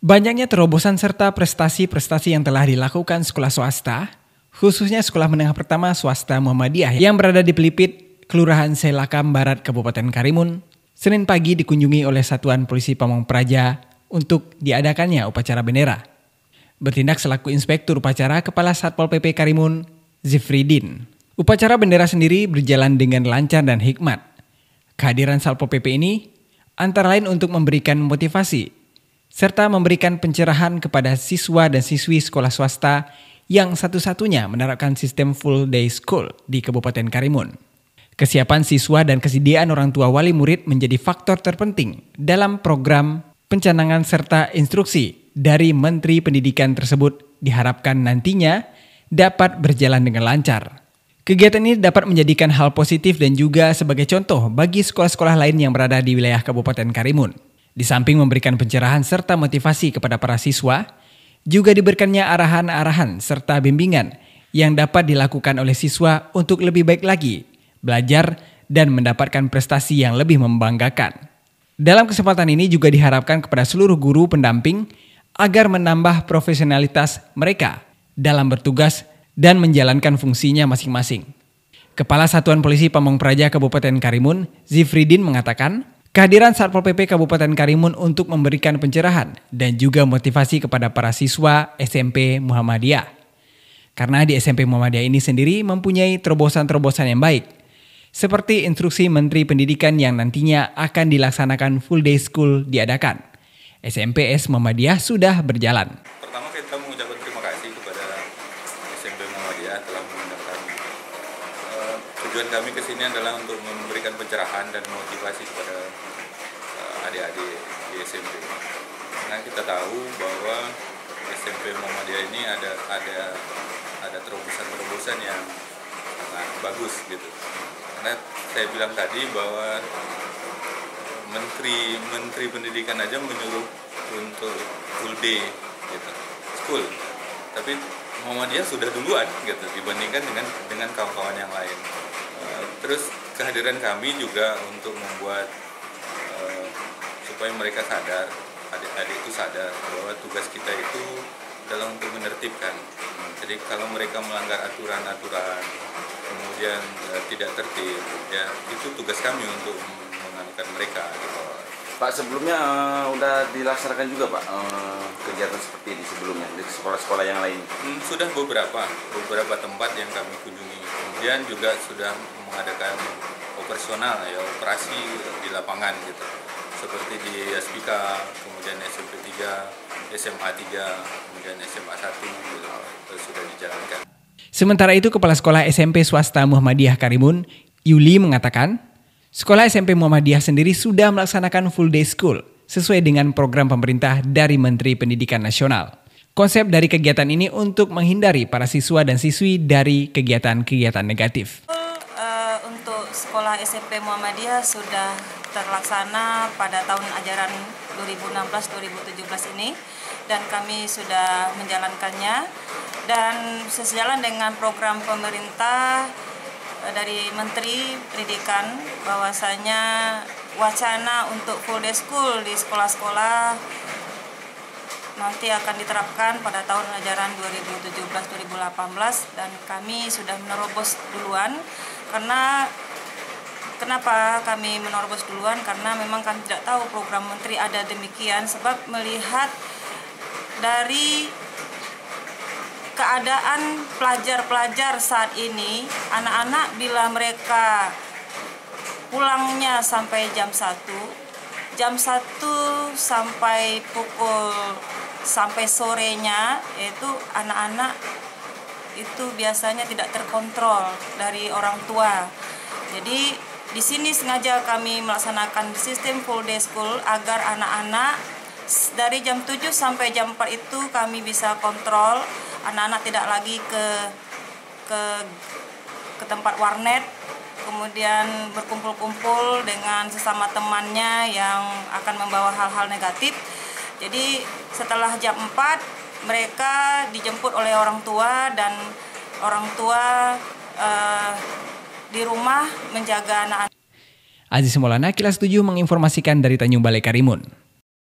Banyaknya terobosan serta prestasi-prestasi yang telah dilakukan sekolah swasta, khususnya sekolah menengah pertama swasta Muhammadiyah yang berada di Pelipit, Kelurahan Selakam Barat, Kabupaten Karimun, Senin pagi dikunjungi oleh Satuan Polisi Pamong Praja untuk diadakannya upacara bendera. Bertindak selaku Inspektur Upacara Kepala Satpol PP Karimun, Zifridin. Upacara bendera sendiri berjalan dengan lancar dan hikmat. Kehadiran Satpol PP ini antara lain untuk memberikan motivasi serta memberikan pencerahan kepada siswa dan siswi sekolah swasta yang satu-satunya menerapkan sistem full day school di Kabupaten Karimun. Kesiapan siswa dan kesediaan orang tua wali murid menjadi faktor terpenting dalam program pencanangan serta instruksi dari Menteri Pendidikan tersebut diharapkan nantinya dapat berjalan dengan lancar. Kegiatan ini dapat menjadikan hal positif dan juga sebagai contoh bagi sekolah-sekolah lain yang berada di wilayah Kabupaten Karimun. Di samping memberikan pencerahan serta motivasi kepada para siswa, juga diberikannya arahan-arahan serta bimbingan yang dapat dilakukan oleh siswa untuk lebih baik lagi, belajar, dan mendapatkan prestasi yang lebih membanggakan. Dalam kesempatan ini juga diharapkan kepada seluruh guru pendamping agar menambah profesionalitas mereka dalam bertugas dan menjalankan fungsinya masing-masing. Kepala Satuan Polisi Pamong Praja Kabupaten Karimun, Zifridin mengatakan, Kehadiran Satpol PP Kabupaten Karimun untuk memberikan pencerahan dan juga motivasi kepada para siswa SMP Muhammadiyah. Karena di SMP Muhammadiyah ini sendiri mempunyai terobosan-terobosan yang baik, seperti instruksi Menteri Pendidikan yang nantinya akan dilaksanakan full day school diadakan. SMPS Muhammadiyah sudah berjalan. Pertama kita mengucapkan terima kasih kepada SMP Muhammadiyah telah mengundangkan. Uh, tujuan kami ke sini adalah untuk memberikan pencerahan dan motivasi kepada adik-adik di SMP. Karena kita tahu bahwa SMP Muhammadiyah ini ada ada ada terobosan-terobosan yang sangat bagus gitu. Karena saya bilang tadi bahwa menteri menteri pendidikan aja menyuruh untuk full day gitu school tapi Muhammadiyah sudah duluan gitu dibandingkan dengan dengan kawan-kawan yang lain uh, terus kehadiran kami juga untuk membuat supaya mereka sadar adik-adik itu sadar bahwa tugas kita itu adalah untuk menertibkan jadi kalau mereka melanggar aturan-aturan kemudian uh, tidak tertib ya itu tugas kami untuk menganukan mereka gitu. Pak sebelumnya uh, udah dilaksanakan juga Pak uh, kegiatan seperti ini sebelumnya di sekolah-sekolah yang lain? Hmm, sudah beberapa beberapa tempat yang kami kunjungi. Kemudian juga sudah mengadakan operasional ya operasi di lapangan gitu. Seperti di Aspika, kemudian SMP 3, SMA 3, kemudian SMA 1 gitu, sudah dijalankan. Sementara itu Kepala Sekolah SMP Swasta Muhammadiyah Karimun, Yuli mengatakan, Sekolah SMP Muhammadiyah sendiri sudah melaksanakan full day school sesuai dengan program pemerintah dari Menteri Pendidikan Nasional. Konsep dari kegiatan ini untuk menghindari para siswa dan siswi dari kegiatan-kegiatan negatif. Uh, untuk sekolah SMP Muhammadiyah sudah terlaksana pada tahun ajaran 2016-2017 ini dan kami sudah menjalankannya. Dan sejalan dengan program pemerintah Eh, dari Menteri Pendidikan bahwasanya wacana untuk full day school di sekolah-sekolah nanti akan diterapkan pada tahun ajaran 2017-2018 dan kami sudah menerobos duluan karena kenapa kami menerobos duluan karena memang kami tidak tahu program menteri ada demikian sebab melihat dari keadaan pelajar-pelajar saat ini, anak-anak bila mereka pulangnya sampai jam 1, jam 1 sampai pukul sampai sorenya itu anak-anak itu biasanya tidak terkontrol dari orang tua. Jadi di sini sengaja kami melaksanakan sistem full day school agar anak-anak dari jam 7 sampai jam 4 itu kami bisa kontrol anak-anak tidak lagi ke ke ke tempat warnet kemudian berkumpul-kumpul dengan sesama temannya yang akan membawa hal-hal negatif. Jadi setelah jam 4 mereka dijemput oleh orang tua dan orang tua uh, di rumah menjaga anak-anak Aziz Maulana, Kilas 7 menginformasikan dari Tanjung Balai Karimun.